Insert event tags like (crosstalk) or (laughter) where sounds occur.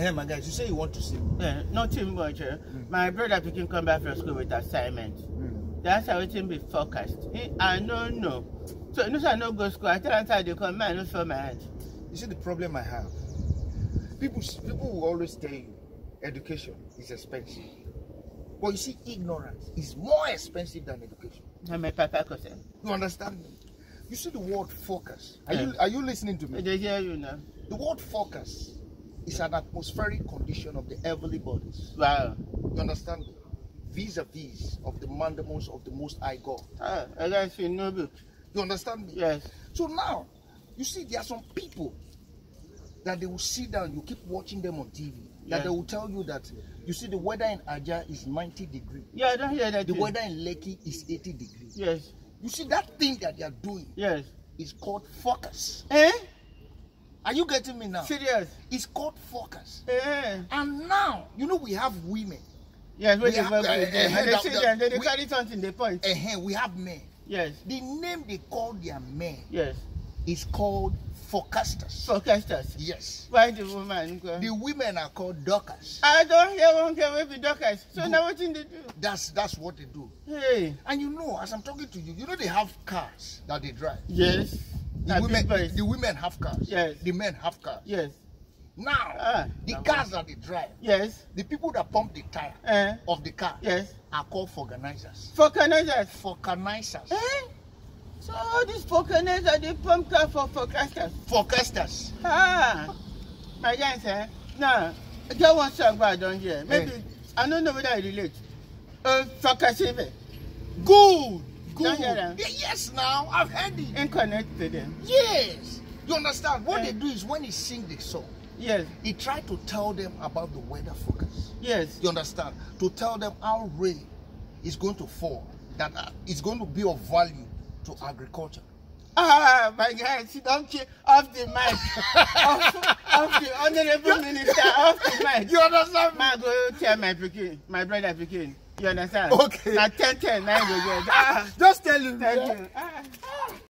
Hey, my guys, you say you want to see me. Yeah, nothing much. eh. My brother pikin come back from school with assignment. Mm. That's how wetin be focused. He, I no know. So you know I no go school. I tell I dey come, man, I no show my hand. You see the problem I have? People, people will always tell you education is expensive. But you see, ignorance is more expensive than education. Na my papa go say. You understand me? You see the word focus. Are Yeah. you are you listening to me? They hear you now. The word focus is an atmospheric condition of the heavenly bodies. Wow. You understand? Vis-a-vis of the mandaments of the Most High God. Ah, I you know book. You understand me? Yes. So now, you see, there are some people that they will sit down, you keep watching them on TV, that they will tell you that, you see, the weather in Aja is 90 degrees. Yeah, I don't hear that. The thing. weather in Lekki is 80 degrees. Yes. You see, that thing that they are doing Yes. is called focus. Eh? Are you getting me now? Serious? It's called focus. Eh? And now, you know, we have women. Yes, We they have- eh, with eh, eh, And they that- see that- them, they we- carry something, they point. uh we have men. Yes. The name they call their men Yes. is called forecasters. Forecasters. Yes. Why the woman? The women are called dockers. I don't hear one girl wey be doctors. So now wetin dey do? That's that's what they do. Hey. And you know, as I'm talking to you, you know they have cars that they drive. Yes. The Na women, the women have cars. Yes. The men have cars. Yes. Now, Ah, the cars that they drive, Yes. the people that pump the tire Eh. of the car Yes. are called organizers. Vulcanizers. Vulcanizers. Eh? So all these vulcanizers dey pump car for forecasters. Forecasters. Ah. My guys, eh? Now, one song wey I don hear. Maybe I don't know whether I relate. Uh, forecastive. Good. Good. Don't hear them. Yeah, yes, now I've heard it. And connect to them. Yes. You understand? What Eh. they do is when he sing the song, Yes. he try to tell them about the weather focus. Yes. You understand? To tell them how rain is going to fall, that uh, it's going to be of value to agriculture. Ah, my guy, sit down here off the mic. (laughs) off, off the honorable minister, off the mic. You understand? Man, go tell my pikin, my brother pikin. You understand? Okay. Ten ten, na him go get. Ah, Just tell him. thank yeah? you. Ah.